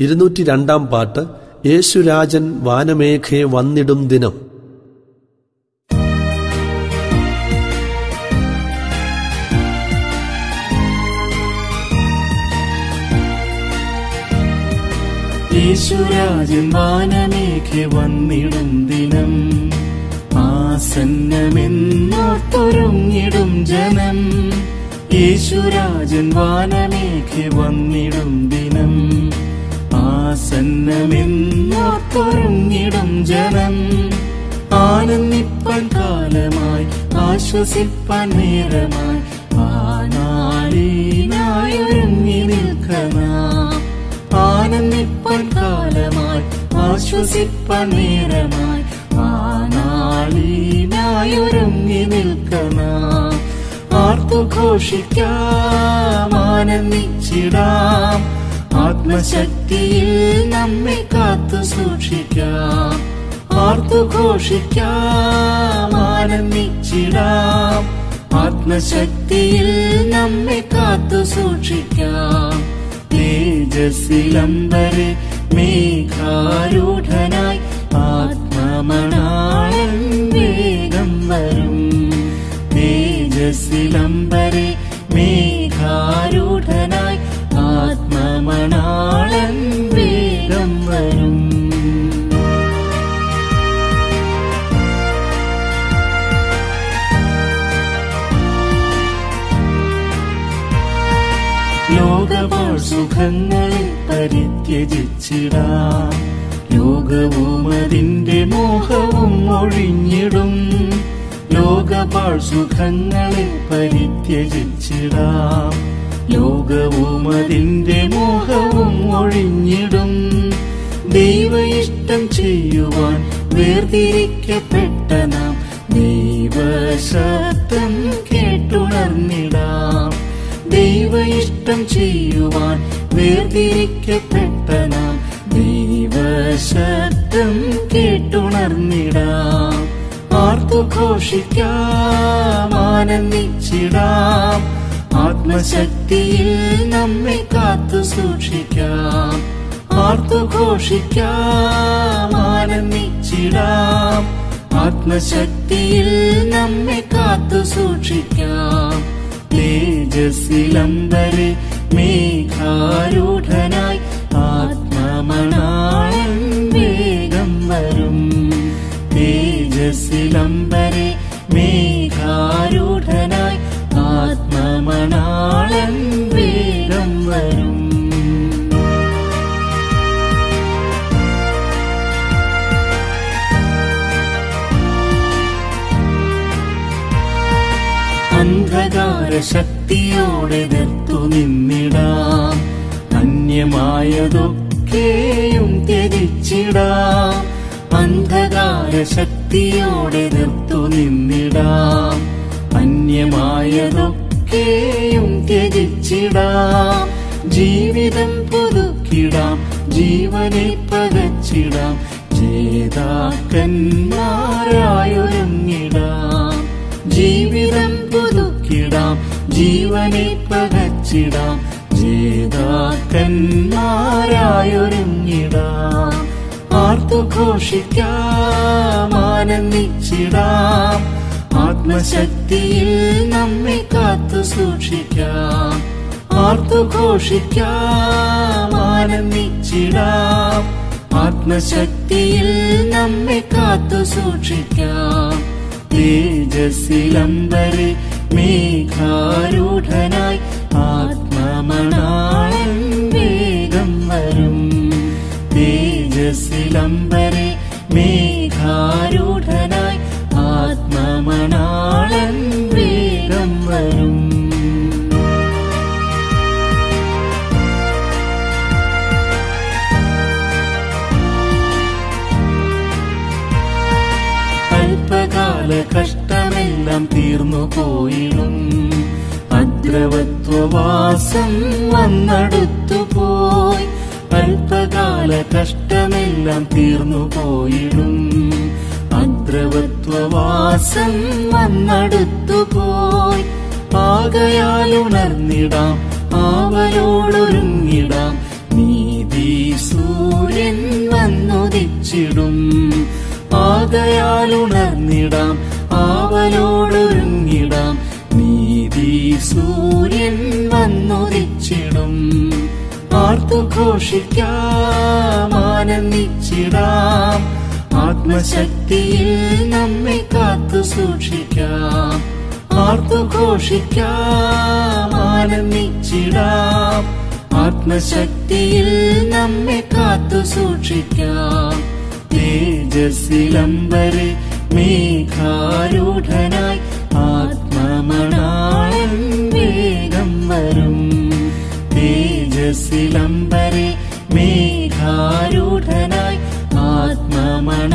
ഇരുന്നൂറ്റി രണ്ടാം പാട്ട് യേശുരാജൻ വാനമേഘെ വന്നിടും ദിനം. യേശുരാജൻ വാനമേഘെ വന്നിടും ദിനം. ആസന്നമെന്നോർത്തൊരുങ്ങിടും ജനം. യേശുരാജൻ വാനമേഘെ വന്നിടും ദിനം. ആസന്നമെന്നോർത്തൊരുങ്ങിടും ജനം. ആനന്ദിപ്പാൻ കാലമായി ആശ്വസിപ്പാൻ നേരമായി ആ നിൽക്കണ. ആനന്ദിപ്പാൻ കാലമായി ആശ്വസിപ്പാൻ നേരമായി ആ നിൽക്കണ നിൽക്കണം. ആർത്തു ഘോഷിക്കാം ആനന്ദിച്ചിടാം. ആത്മശക്തിയിൽ നമ്മെ കാത്തു സൂക്ഷിക്കാം. ആർത്തു ഘോഷിക്കാം ആനന്ദിച്ചിടാം. ആത്മശക്തിയിൽ നമ്മെ കാത്തു സൂക്ഷിക്കാം. തേജസ്സിലംബരെ മേഘാരൂഢനായി ലോകപാൾ സുഖങ്ങളെ പരിത്യജിച്ചിടാം ലോകവും അതിന്റെ മോഹവും ഒഴിഞ്ഞിടും. ലോകപാൾ സുഖങ്ങളെ പരിത്യജിച്ചിടാം ലോകവും അതിന്റെ മോഹവും ഒഴിഞ്ഞിടും. ദൈവ ഇഷ്ടം ചെയ്യുവാൻ വേർതിരിക്കപ്പെട്ട നാം ദൈവശബ്ദം കേട്ടുണർന്നിടാം. ദൈവ ഇഷ്ടം ചെയ്യുവാൻ വേർതിരിക്കപ്പെട്ട നാം ദൈവശബ്ദം കേട്ടുണർന്നിടാം. ആർത്തു ഘോഷിക്കാം ആനന്ദിച്ചിടാം. ആത്മശക്തിയിൽ നമ്മെ കാത്തു സൂക്ഷിക്കാം. ആർത്തു ഘോഷിക്കാം ആനന്ദിച്ചിടാം. ആത്മശക്തിയിൽ നമ്മെ കാത്തു സൂക്ഷിക്കാം. തേജസ്സിലംബരെ മേഘാരൂഢനായി ആത്മമണാളൻ വേഗം വരും. തേജസ്സിലംബരെ മേഘാരൂഢനായി ആത്മമണാളൻ വേഗം വരും. അന്ധകാര ശക്തിയോടെ നിർത്തു നിന്നിടാം. അന്യമായതൊക്കെയും ത്യജിച്ചിടാം. അന്ധകാര ശക്തിയോടെ നിർത്തു നിന്നിടാം. അന്യമായതൊക്കെയും ത്യജിച്ചിടാം. ജീവിതം പുതുക്കിടാം ജീവനെ പകച്ചിടാം. ചേതാക്കന്മാരായൊരുങ്ങിടാം ജീവനെ പകച്ചിടാം ജേതാക്കന്മാരായൊരുങ്ങിടാം. ആർത്തു ഘോഷിക്കാം ആനന്ദിച്ചിടാം. ആത്മശക്തിയിൽ നമ്മെ കാത്തു സൂക്ഷിക്കാം. ആർത്തു ആനന്ദിച്ചിടാം. ആത്മശക്തിയിൽ നമ്മെ കാത്തു സൂക്ഷിക്കാം. തേജസ്സിലംബരെ മേഘാരൂഢനായി ആത്മമണാളൻ വേഗം വരും. തേജസ്സിലംബരെ മേഘാരൂഢനായി ആത്മമണാളൻ കഷ്ടമെല്ലാം തീർന്നു പോയിടും. അദ്രവത്വവാസം വന്നടുത്തു പോയി. അല്പകാല കഷ്ടമെല്ലാം തീർന്നു പോയിടും. അദ്രവത്വവാസം വന്നടുത്തു പോയി. ആകയാൽ ഉണർന്നിടാം ആവയോടൊരുങ്ങിടാം. നീതി സൂര്യൻ വന്നുദിച്ചിടും. ആകയാലുണർന്നിടാം ആവലോടൊരുങ്ങിടാം സൂര്യൻ വന്നുദിച്ചിടും ആർത്തു ഘോഷിക്കാം ആനന്ദിച്ചിടാം ആത്മശക്തിയിൽ നമ്മെ കാത്തു സൂക്ഷിക്കാം. ആർത്തു ഘോഷിക്കാം ആനന്ദിച്ചിടാം ആത്മശക്തിയിൽ നമ്മെ കാത്തു സൂക്ഷിക്കാം. തേജസ്സിലംബരെ മേഘാരൂഢനായി ആത്മമണാളൻ തേജസ്സിലംബരെ മേഘാരൂഢനായി വരും